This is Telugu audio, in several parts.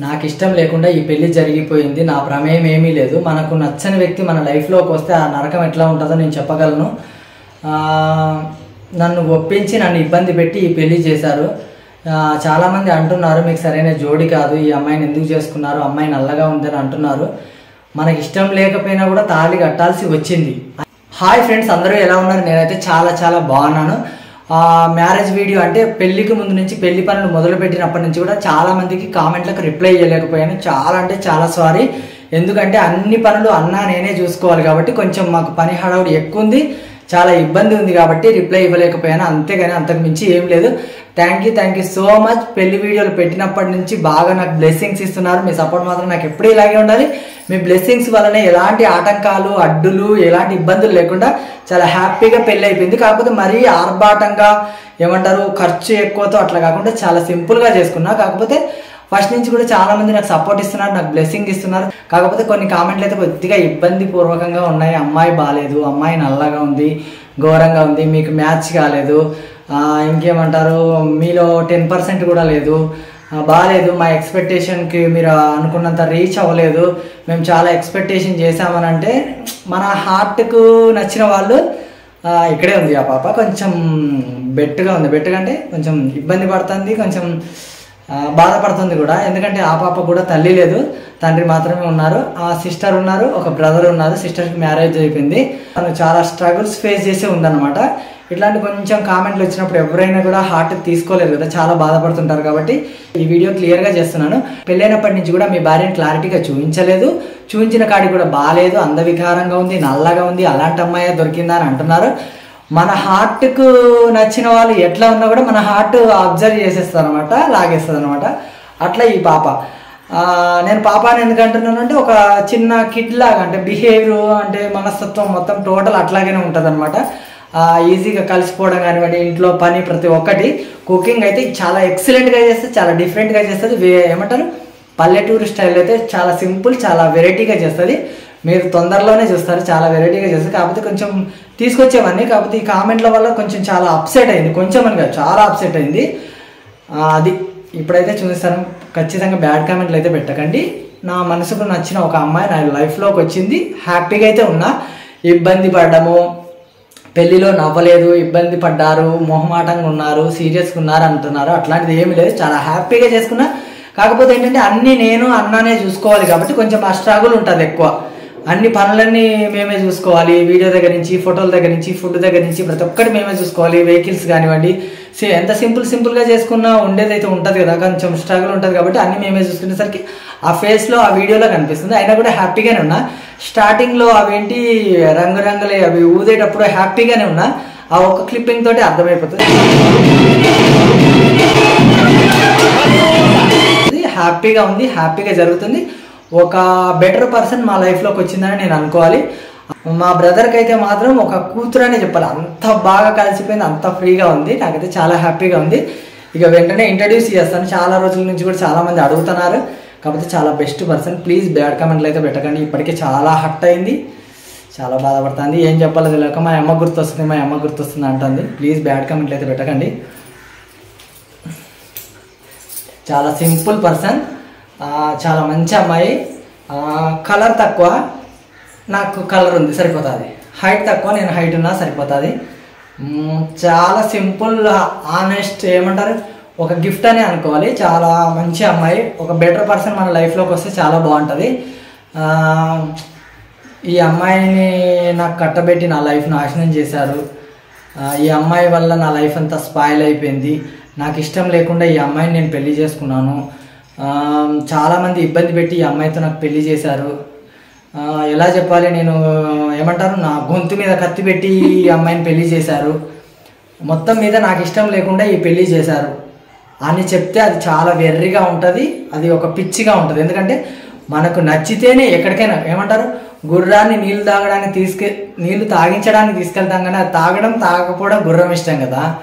నాకు ఇష్టం లేకుండా ఈ పెళ్ళి జరిగిపోయింది. నా ప్రమేయం ఏమీ లేదు. మనకు నచ్చని వ్యక్తి మన లైఫ్లోకి వస్తే ఆ నరకం ఎట్లా ఉంటుందో నేను చెప్పగలను. నన్ను ఒప్పించి నన్ను ఇబ్బంది పెట్టి ఈ పెళ్ళి చేశారు. చాలామంది అంటున్నారు మీకు సరైన జోడి కాదు. ఈ అమ్మాయిని ఎందుకు చేసుకున్నారు? అమ్మాయి నల్లగా ఉందని అంటున్నారు. మనకి ఇష్టం లేకపోయినా కూడా తాళి కట్టాల్సి వచ్చింది. హాయ్ ఫ్రెండ్స్ అందరూ ఎలా ఉన్నారు? నేనైతే చాలా చాలా బాగున్నాను. మ్యారేజ్ వీడియో అంటే పెళ్ళికి ముందు నుంచి పెళ్ళి పనులు మొదలు పెట్టినప్పటి నుంచి కూడా చాలా మందికి కామెంట్లకు రిప్లై చేయలేకపోయాను చాలా అంటే చాలా సారీ. ఎందుకంటే అన్ని పనులు అన్నా నేనే చూసుకోవాలి కాబట్టి కొంచెం మాకు పని హడావుడి ఎక్కువ ఉంది చాలా ఇబ్బంది ఉంది కాబట్టి రిప్లై ఇవ్వలేకపోయాను. అంతేగాని అంతకు మించి ఏం లేదు. Thank you thank you so much పెళ్ళి వీడియోలు పెట్టినప్పటి నుంచి బాగా నాకు బ్లెస్సింగ్స్ ఇస్తున్నారు. మీ సపోర్ట్ మాత్రం నాకు ఎప్పుడూ ఇలాగే ఉండాలి. మీ బ్లెస్సింగ్స్ వల్లనే ఎలాంటి ఆటంకాలు అడ్డులు ఎలాంటి ఇబ్బందులు లేకుండా చాలా హ్యాపీగా పెళ్ళి అయిపోయింది. కాకపోతే మరీ ఆర్భాటంగా ఏమంటారు ఖర్చు ఎక్కువతో అట్లా కాకుండా చాలా సింపుల్గా చేసుకున్నా. కాకపోతే ఫస్ట్ నుంచి కూడా చాలా మంది నాకు సపోర్ట్ ఇస్తున్నారు నాకు బ్లెస్సింగ్ ఇస్తున్నారు. కాకపోతే కొన్ని కామెంట్లు అయితే కొద్దిగా ఇబ్బంది పూర్వకంగా ఉన్నాయి. అమ్మాయి బాగాలేదు అమ్మాయి నల్లగా ఉంది ఘోరంగా ఉంది మీకు మ్యాచ్ కాలేదు. ఇంకేమంటారు మీలో టెన్ పర్సెంట్ కూడా లేదు. బాగాలేదు మా ఎక్స్పెక్టేషన్కి మీరు అనుకున్నంత రీచ్ అవ్వలేదు. మేము చాలా ఎక్స్పెక్టేషన్ చేసామని అంటే మన హార్ట్కు నచ్చిన వాళ్ళు ఇక్కడే ఉంది ఆ పాప. కొంచెం బెట్టుగా ఉంది. బెట్టుగా అంటే కొంచెం ఇబ్బంది పడుతుంది కొంచెం బాధపడుతుంది కూడా. ఎందుకంటే ఆ పాప కూడా తల్లి లేదు. తండ్రి మాత్రమే ఉన్నారు. ఆ సిస్టర్ ఉన్నారు ఒక బ్రదర్ ఉన్నారు. సిస్టర్కి మ్యారేజ్ అయిపోయింది. తను చాలా స్ట్రగుల్స్ ఫేస్ చేసే ఉందన్నమాట. ఇట్లాంటి కొంచెం కామెంట్లు వచ్చినప్పుడు ఎవరైనా కూడా హార్ట్ తీసుకోలేదు కదా. చాలా బాధపడుతుంటారు కాబట్టి ఈ వీడియో క్లియర్గా చేస్తున్నాను. పెళ్ళైనప్పటి నుంచి కూడా మీ భార్యని క్లారిటీగా చూపించలేదు. చూపించిన కాడి కూడా బాగాలేదు అందవికారంగా ఉంది నల్లగా ఉంది. అలాంటి అమ్మాయి దొరికిందా అని అంటున్నారు. మన హార్ట్కు నచ్చిన వాళ్ళు ఎట్లా ఉన్నా కూడా మన హార్ట్ అబ్జర్వ్ చేసేస్తుంది అనమాట లాగేస్తుంది అనమాట అట్లా ఈ పాప. నేను పాపాని ఎందుకు అంటున్నాను అంటే ఒక చిన్న కిడ్ లాగా అంటే బిహేవియర్ అంటే మనస్తత్వం మొత్తం టోటల్ అట్లాగే ఉంటుంది అనమాట ఈజీగా కలిసిపోవడం కానివ్వండి ఇంట్లో పని ప్రతి ఒక్కటి కుకింగ్ అయితే చాలా ఎక్సలెంట్గా చేస్తుంది చాలా డిఫరెంట్గా చేస్తుంది. వే- ఏమంటారు? పల్లెటూరు స్టైల్ అయితే చాలా సింపుల్ చాలా వెరైటీగా చేస్తుంది. మీరు తొందరలోనే చూస్తారు చాలా వెరైటీగా చేస్తుంది కాకపోతే కొంచెం తీసుకొచ్చేవన్నీ కాకపోతే ఈ కామెంట్ల వల్ల కొంచెం చాలా అప్సెట్ అయింది. కొంచెం అని కాదు చాలా అప్సెట్ అయింది. అది ఇప్పుడైతే చూపిస్తాను ఖచ్చితంగా బ్యాడ్ కామెంట్లు అయితే పెట్టకండి. నా మనసుకు నచ్చిన ఒక అమ్మాయి నా లైఫ్లోకి వచ్చింది. హ్యాపీగా అయితే ఉన్నా. ఇబ్బంది పడ్డము. పెళ్ళిలో నవ్వలేదు. ఇబ్బంది పడ్డారు. మొహమాటంగా ఉన్నారు. సీరియస్గా ఉన్నారు అంటున్నారు. అట్లాంటిది ఏమీ లేదు. చాలా హ్యాపీగా చేసుకున్నా. కాకపోతే ఏంటంటే అన్నీ నేను అన్నానే చూసుకోవాలి కాబట్టి కొంచెం ఆ స్ట్రగుల్ ఉంటుంది ఎక్కువ. అన్ని పనులన్నీ మేమే చూసుకోవాలి వీడియో దగ్గర నుంచి ఫోటోల దగ్గర నుంచి ఫుడ్ దగ్గర నుంచి ప్రతి ఒక్కటి మేమే చూసుకోవాలి వెహికల్స్ కానివ్వండి. సి- ఎంత సింపుల్ సింపుల్గా చేసుకున్నా ఉండేదైతే ఉంటుంది కదా కొంచెం స్ట్రగుల్ ఉంటుంది కాబట్టి అన్ని మేమే చూసుకునేసరికి ఆ ఫేస్లో ఆ వీడియోలో కనిపిస్తుంది. అయినా కూడా హ్యాపీగానే ఉన్నా. స్టార్టింగ్లో అవేంటి రంగురంగులే అవి ఊదేటప్పుడు హ్యాపీగానే ఉన్నా. ఆ ఒక్క క్లిప్పింగ్ తోటి అర్థమైపోతుంది. హ్యాపీగా ఉంది హ్యాపీగా జరుగుతుంది. ఒక బెటర్ పర్సన్ మా లైఫ్లోకి వచ్చిందని నేను అనుకోవాలి. మా బ్రదర్కి అయితే మాత్రం ఒక కూతురనే చెప్పాలి. అంత బాగా కలిసిపోయింది అంత ఫ్రీగా ఉంది. నాకైతే చాలా హ్యాపీగా ఉంది. ఇక వెంటనే ఇంట్రడ్యూస్ చేస్తాను. చాలా రోజుల నుంచి కూడా చాలామంది అడుగుతున్నారు. కాకపోతే చాలా బెస్ట్ పర్సన్ ప్లీజ్ బ్యాడ్ కమెంట్లు అయితే పెట్టకండి. ఇప్పటికే చాలా హట్ అయింది. చాలా బాధపడుతుంది. ఏం చెప్పాలో తెలియక మా అమ్మ గుర్తొస్తుంది మా అమ్మ గుర్తొస్తుంది అంటుంది. ప్లీజ్ బ్యాడ్ కమెంట్లు అయితే పెట్టకండి. చాలా సింపుల్ పర్సన్ చాలా మంచి అమ్మాయి. కలర్ తక్కువ. నాకు కలర్ ఉంది సరిపోతుంది. హైట్ తక్కువ నేను హైట్ ఉన్నా సరిపోతుంది. చాలా సింపుల్ ఆనెస్ట్ ఏమంటారు? ఒక గిఫ్ట్ అనే అనుకోవాలి. చాలా మంచి అమ్మాయి. ఒక బెటర్ పర్సన్ మన లైఫ్లోకి వస్తే చాలా బాగుంటుంది. ఈ అమ్మాయిని నాకు కట్టబెట్టి నా లైఫ్ నాశనం చేశారు. ఈ అమ్మాయి వల్ల నా లైఫ్ అంతా స్పాయిల్ అయిపోయింది. నాకు ఇష్టం లేకుండా ఈ అమ్మాయిని నేను పెళ్ళి చేసుకున్నాను. చాలామంది ఇబ్బంది పెట్టి ఈ అమ్మాయితో నాకు పెళ్ళి చేశారు. ఎలా చెప్పాలి నేను ఏమంటారు నా గొంతు మీద కత్తి పెట్టి ఈ అమ్మాయిని పెళ్ళి చేశారు. మొత్తం మీద నాకు ఇష్టం లేకుండా ఈ పెళ్ళి చేశారు. అని చెప్తే అది చాలా వెర్రిగా ఉంటుంది అది ఒక పిచ్చిగా ఉంటుంది. ఎందుకంటే మనకు నచ్చితేనే ఎక్కడికైనా ఏమంటారు గుర్రాన్ని నీళ్ళు తాగడానికి తీసుకె నీళ్ళు తాగించడానికి తీసుకెళ్తాం కానీ అది తాగడం తాగకపోవడం గుర్రం ఇష్టం కదా.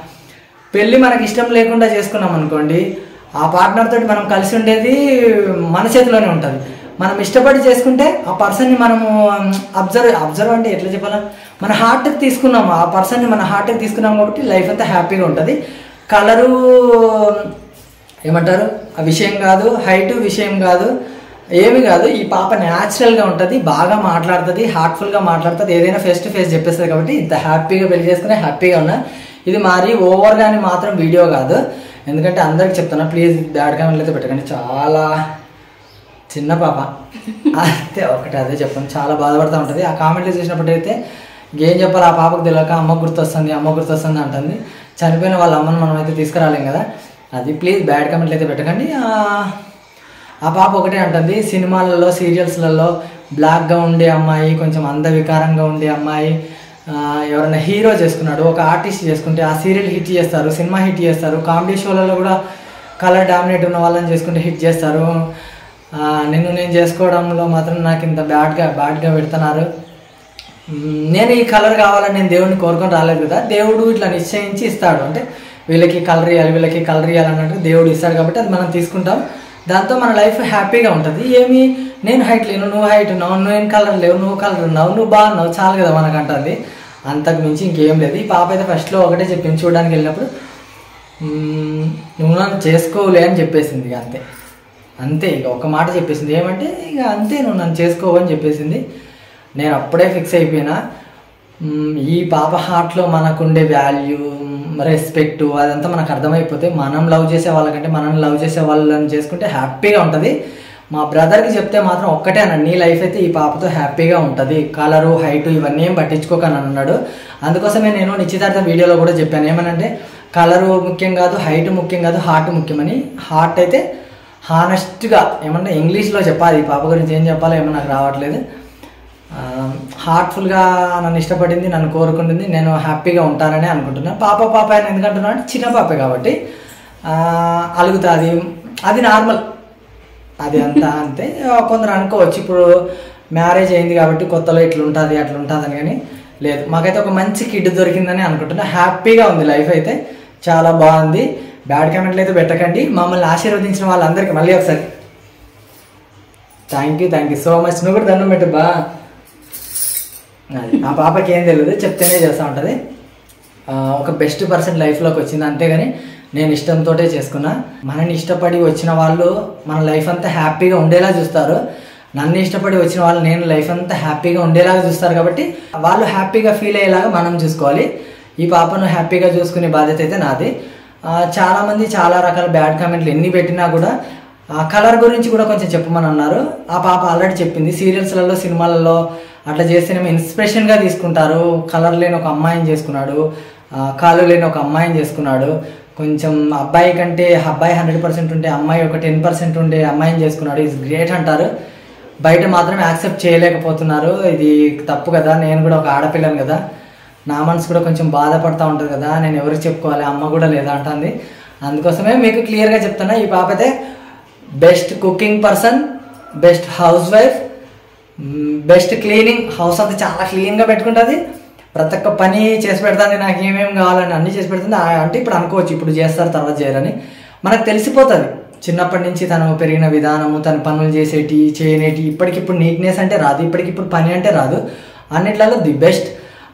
పెళ్ళి మనకి ఇష్టం లేకుండా చేసుకున్నాం అనుకోండి ఆ పార్ట్నర్ తోటి మనం కలిసి ఉండేది మన చేతిలోనే ఉంటుంది. మనం ఇష్టపడి చేసుకుంటే ఆ పర్సన్ని మనము అబ్జర్వ్ అబ్జర్వ్ అంటే ఎట్లా చెప్పాలా? మన హార్ట్కి తీసుకున్నాము. ఆ పర్సన్ని మన హార్ట్కి తీసుకున్నాం కాబట్టి లైఫ్ అంతా హ్యాపీగా ఉంటుంది. కలరు ఏమంటారు? ఆ విషయం కాదు హైట్ విషయం కాదు ఏమి కాదు. ఈ పాప న్యాచురల్గా ఉంటుంది బాగా మాట్లాడుతుంది హార్ట్ఫుల్గా మాట్లాడుతుంది ఏదైనా ఫేస్ టు ఫేస్ చెప్పేస్తుంది కాబట్టి ఇంత హ్యాపీగా పెళ్ళి చేసుకుని హ్యాపీగా ఉన్నా. ఇది మరి ఓవర్గా అని మాత్రం వీడియో కాదు. ఎందుకంటే అందరికి చెప్తున్నా ప్లీజ్ బ్యాడ్ కామెంట్లు అయితే పెట్టకండి. చాలా చిన్న పాప. అంతే ఒకటి అదే చెప్పాను. చాలా బాధపడుతూ ఉంటుంది. ఆ కామెంట్లు చూసినప్పుడైతే ఏం చెప్పాలి? ఆ పాపకు తెలియక అమ్మ గుర్తొస్తుంది అమ్మ గుర్తొస్తుంది అంటుంది. చనిపోయిన వాళ్ళ అమ్మని మనం అయితే తీసుకురాలేం కదా. అది ప్లీజ్ బ్యాడ్ కామెంట్లు అయితే పెట్టకండి. ఆ, పాప ఒకటే అంటుంది. సినిమాలలో సీరియల్స్లలో బ్లాక్గా ఉండే అమ్మాయి కొంచెం అందవికారంగా ఉండే అమ్మాయి ఎవరైనా హీరో చేసుకున్నాడు ఒక ఆర్టిస్ట్ చేసుకుంటే ఆ సీరియల్ హిట్ చేస్తారు సినిమా హిట్ చేస్తారు కామెడీ షోలలో కూడా కలర్ డామినేట్ ఉన్న వాళ్ళని చేసుకుంటే హిట్ చేస్తారు. నిన్ను నేను చేసుకోవడంలో మాత్రం నాకు ఇంత బ్యాడ్గా బ్యాడ్గా పెడుతున్నారు. నేను ఈ కలర్ కావాలని నేను దేవుడిని కోరుకొని రాలేదు కదా దేవుడు ఇట్లా నిశ్చయించి ఇస్తాడు. అంటే వీళ్ళకి కలర్ ఇవ్వాలి వీళ్ళకి కలర్ ఇవ్వాలి అన్నట్టు దేవుడు ఇస్తాడు కాబట్టి అది మనం తీసుకుంటాం. దాంతో మన లైఫ్ హ్యాపీగా ఉంటుంది. ఏమి? నేను హైట్ లేను నువ్వు హైట్ ఉన్నావు నేను కలర్ లేవు నువ్వు కలర్ ఉన్నావు నువ్వు బాగున్నావు చాలు కదా మనకు అంటుంది అంతకు మించి ఇంకేం లేదు. ఈ పాప అయితే ఫస్ట్లో ఒకటే చెప్పింది చూడడానికి వెళ్ళినప్పుడు నువ్వు నన్ను చేసుకోలే అని చెప్పేసింది ఇక అంతే. అంతే ఇక ఒక మాట చెప్పేసింది. ఏమంటే ఇక అంతే నువ్వు నన్ను చేసుకోవని చెప్పేసింది. నేను అప్పుడే ఫిక్స్ అయిపోయినా. ఈ పాప హార్ట్లో మనకుండే వాల్యూ రెస్పెక్ట్ అదంతా మనకు అర్థమైపోతే మనం లవ్ చేసే వాళ్ళకంటే మనం లవ్ చేసే వాళ్ళని చేసుకుంటే హ్యాపీగా ఉంటుంది. మా బ్రదర్కి చెప్తే మాత్రం ఒక్కటే అన్నాడు నీ లైఫ్ అయితే ఈ పాపతో హ్యాపీగా ఉంటుంది. కలరు హైట్ ఇవన్నీ ఏం పట్టించుకోకని అన్నాడు. అందుకోసమే నేను నిశ్చితార్థం వీడియోలో కూడా చెప్పాను. ఏమనంటే కలరు ముఖ్యం కాదు హైట్ ముఖ్యం కాదు హార్ట్ ముఖ్యమని హార్ట్ అయితే హానెస్ట్గా ఏమన్నా ఇంగ్లీష్లో చెప్పాలి. ఈ పాప గురించి ఏం చెప్పాలో ఏమన్నా నాకు రావట్లేదు. హార్ట్ఫుల్గా నన్ను ఇష్టపడింది నన్ను కోరుకుంటుంది నేను హ్యాపీగా ఉంటానని అనుకుంటున్నాను పాప పాప అని ఎందుకంటున్నా అంటే చిన్న పాపే కాబట్టి అలుగుతుంది అది నార్మల్ అది అంతా అంతే. కొందరు అనుకోవచ్చు ఇప్పుడు మ్యారేజ్ అయింది కాబట్టి కొత్తలో ఇట్లా ఉంటుంది అట్లా ఉంటుందని కానీ లేదు. మాకైతే ఒక మంచి కిడ్ దొరికిందని అనుకుంటున్నా. హ్యాపీగా ఉంది లైఫ్ అయితే. చాలా బాగుంది. బ్యాడ్ కామెంట్లు అయితే పెట్టకండి. మమ్మల్ని ఆశీర్వదించిన వాళ్ళందరికీ మళ్ళీ ఒకసారి. Thank you thank you so much నువ్వు కూడా దండం పెట్టు బా. అది. ఆ పాపకి ఏం తెలియదు చెప్తేనే చేస్తూ ఉంటుంది. ఒక బెస్ట్ పర్సన్ లైఫ్లోకి వచ్చింది అంతేగాని నేను ఇష్టంతో చేసుకున్నా. మనని ఇష్టపడి వచ్చిన వాళ్ళు మన లైఫ్ అంతా హ్యాపీగా ఉండేలా చూస్తారు. నన్ను ఇష్టపడి వచ్చిన వాళ్ళు నేను లైఫ్ అంతా హ్యాపీగా ఉండేలాగా చూస్తారు కాబట్టి వాళ్ళు హ్యాపీగా ఫీల్ అయ్యేలాగా మనం చూసుకోవాలి. ఈ పాపను హ్యాపీగా చూసుకునే బాధ్యత అయితే నాది. చాలామంది చాలా రకాల బ్యాడ్ కామెంట్లు ఎన్ని పెట్టినా కూడా ఆ కలర్ గురించి కూడా కొంచెం చెప్పమని అన్నారు. ఆ పాప ఆల్రెడీ చెప్పింది. సీరియల్స్లలో సినిమాలలో అట్లా చేస్తేనేమో ఇన్స్పిరేషన్గా తీసుకుంటారు. కలర్ లేని ఒక అమ్మాయిని చేసుకున్నాడు. కాలు లేని ఒక అమ్మాయిని చేసుకున్నాడు. కొంచెం అబ్బాయి కంటే అబ్బాయి హండ్రెడ్ పర్సెంట్ ఉంటే అమ్మాయి ఒక టెన్ పర్సెంట్ ఉండే అమ్మాయిని చేసుకున్నాడు. ఇస్ గ్రేట్ అంటారు. బయట మాత్రం యాక్సెప్ట్ చేయలేకపోతున్నారు. ఇది తప్పు కదా. నేను కూడా ఒక ఆడపిల్లను కదా. నా మనసు కూడా కొంచెం బాధపడతా ఉంటుంది కదా. నేను ఎవరికి చెప్పుకోవాలి? అమ్మ కూడా లేదా అంటుంది. అందుకోసమే మీకు క్లియర్గా చెప్తున్నా. ఈ పాప అయితే best cooking person best housewife best cleaning house అంతా చాలా క్లీన్గా పెట్టుకుంటుంది. ప్రతి ఒక్క పని చేసి పెడుతుంది నాకు ఏమేమి కావాలని అన్నీ చేసి పెడుతుంది. అంటే ఇప్పుడు అనుకోవచ్చు ఇప్పుడు చేస్తారు తర్వాత చేయరని మనకు తెలిసిపోతుంది. చిన్నప్పటి నుంచి తను పెరిగిన విధానము తన పనులు చేసేటి చేయనేటి ఇప్పటికిప్పుడు నీట్నెస్ అంటే రాదు. ఇప్పటికిప్పుడు పని అంటే రాదు. అన్నిట్లలో ది బెస్ట్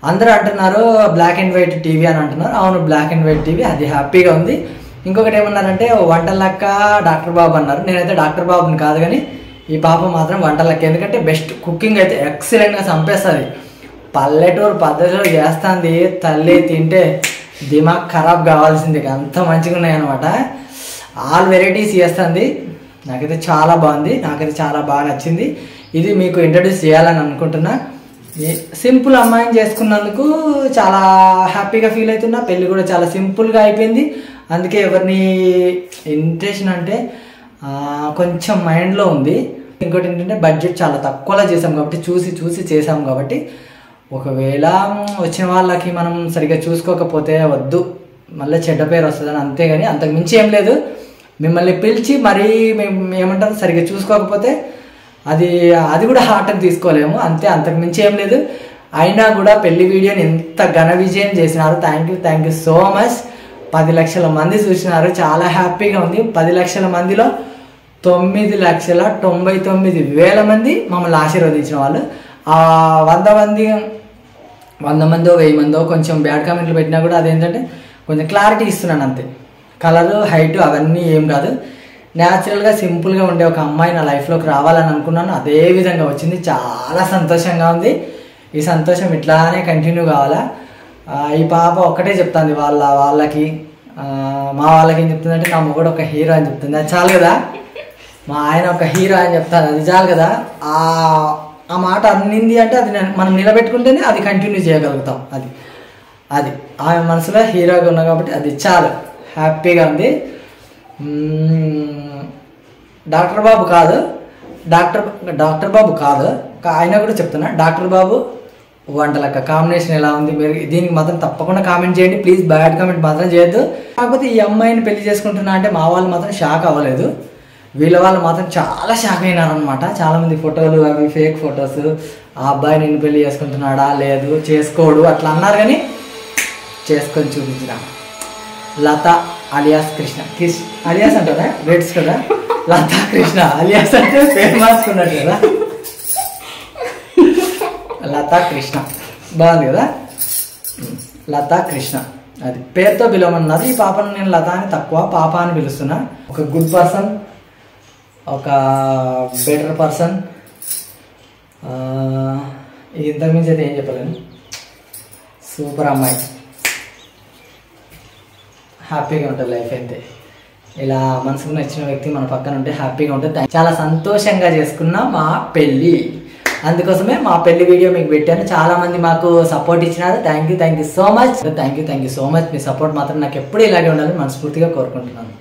అందరూ అంటున్నారు బ్లాక్ అండ్ వైట్ టీవీ అని అంటున్నారు. అవును బ్లాక్ అండ్ వైట్ టీవీ అది హ్యాపీగా ఉంది. ఇంకొకటి ఏమన్నారంటే వంటలక్క డాక్టర్ బాబు అన్నారు. నేనైతే డాక్టర్ బాబుని కాదు కానీ ఈ పాప మాత్రం వంటలకి ఎందుకంటే బెస్ట్ కుకింగ్ అయితే ఎక్సలెంట్గా చంపేస్తుంది. పల్లెటూరు పద్ధతిలో చేస్తుంది తల్లి తింటే దిమాగ్ ఖరాబ్ కావాల్సింది. అంత మంచిగా ఉన్నాయన్నమాట ఆల్ వెరైటీస్ చేస్తుంది. నాకైతే చాలా బాగుంది. నాకైతే చాలా బాగా నచ్చింది. ఇది మీకు ఇంట్రడ్యూస్ చేయాలని అనుకుంటున్నా. సింపుల్ అమ్మాయిని చేసుకున్నందుకు చాలా హ్యాపీగా ఫీల్ అవుతున్నా. పెళ్ళి కూడా చాలా సింపుల్గా అయిపోయింది. అందుకే ఎవరిని ఇంట్రెషన్ అంటే కొంచెం మైండ్లో ఉంది. ఇంకోటి ఏంటంటే బడ్జెట్ చాలా తక్కువలో చేసాం కాబట్టి చూసి చూసి చేసాం కాబట్టి ఒకవేళ వచ్చిన వాళ్ళకి మనం సరిగ్గా చూసుకోకపోతే వద్దు. మళ్ళీ చెడ్డ పేరు వస్తుందని అంతేగాని అంతకు మించి ఏం లేదు. మిమ్మల్ని పిలిచి మరీ మేము ఏమంటారు సరిగ్గా చూసుకోకపోతే అది అది కూడా హార్ట్ అని తీసుకోలేము. అంతే అంతకు మించి ఏం లేదు. అయినా కూడా పెళ్ళి వీడియోని ఎంత ఘన విజయం చేసినారు. Thank you thank you so much పది లక్షల మంది చూసినారు. చాలా హ్యాపీగా ఉంది. పది లక్షల మందిలో తొమ్మిది లక్షల తొంభై తొమ్మిది వేల మంది మమ్మల్ని ఆశీర్వదించిన వాళ్ళు. ఆ వంద మంది వంద మందో వెయ్యి మందో కొంచెం బ్యాడ్ కామెంట్లు పెట్టినా కూడా అదేంటంటే కొంచెం క్లారిటీ ఇస్తున్నాను అంతే. కలరు హైట్ అవన్నీ ఏం కాదు. న్యాచురల్గా సింపుల్గా ఉండే ఒక అమ్మాయి నా లైఫ్లోకి రావాలని అనుకున్నాను. అదే విధంగా వచ్చింది. చాలా సంతోషంగా ఉంది. ఈ సంతోషం ఇట్లానే కంటిన్యూ కావాలా? ఈ పాప ఒక్కటే చెప్తుంది వాళ్ళ వాళ్ళకి. మా వాళ్ళకి ఏం చెప్తుందంటే నా మొగడు ఒక హీరో అని చెప్తుంది. అది చాలు కదా? మా ఆయన ఒక హీరో అని చెప్తాను అది చాలు కదా. ఆ ఆ మాట అన్నింది అంటే అది మనం నిలబెట్టుకుంటేనే అది కంటిన్యూ చేయగలుగుతాం అది. అది. ఆమె మనసులో హీరోగా ఉన్నా కాబట్టి అది చాలు. హ్యాపీగా ఉంది. డాక్టర్ బాబు కాదు. డాక్టర్ డాక్టర్ బాబు కాదు. ఆయన కూడా చెప్తున్నా డాక్టర్ బాబు వంటలక్క కాంబినేషన్ ఎలా ఉంది? మీరు దీనికి మాత్రం తప్పకుండా కామెంట్ చేయండి. ప్లీజ్ బ్యాడ్ కామెంట్ మాత్రం చేయొద్దు. కాకపోతే ఈ అమ్మాయిని పెళ్ళి చేసుకుంటున్నా అంటే మా వాళ్ళు మాత్రం షాక్ అవ్వలేదు. వీళ్ళ వాళ్ళు మాత్రం చాలా షాక్ అయినారనమాట చాలామంది ఫోటోలు అవి ఫేక్ ఫొటోస్ ఆ అబ్బాయి నిన్ను పెళ్ళి చేసుకుంటున్నాడా? లేదు. చేసుకోడు. అట్లా అన్నారు కానీ చేసుకొని చూపించిన. లత అలియాస్ కృష్ణ. కృష్ణ అలియాస్ అంటారా? రెడ్స్ కదా? లత కృష్ణ అలియాస్ అంటే పేరు మార్చుకున్నాడు కదా. లత కృష్ణ. బాగుంది కదా? లత కృష్ణ. అది పేరుతో పిలవమన్నారు ఈ పాపను నేను లత అని తక్కువ పాప అని పిలుస్తున్నా. ఒక గుడ్ పర్సన్ ఒక బెటర్ పర్సన్ ఇంతకుమించి అయితే ఏం చెప్పలేను. సూపర్ అమ్మాయి. హ్యాపీగా ఉంటుంది లైఫ్ అయితే. ఇలా మనసుకు నచ్చిన వ్యక్తి మన పక్కన ఉంటే హ్యాపీగా ఉంటుంది చాలా సంతోషంగా చేసుకున్న మా పెళ్ళి. అందుకోసమే మా పెళ్ళి వీడియో మీకు పెట్టాను. చాలా మంది మాకు సపోర్ట్ ఇచ్చినారు. Thank you thank you so much thank you thank you so much me support మాత్రం నాకు ఎప్పుడు ఇలాగే ఉండాలని మనస్ఫూర్తిగా కోరుకుంటున్నాను.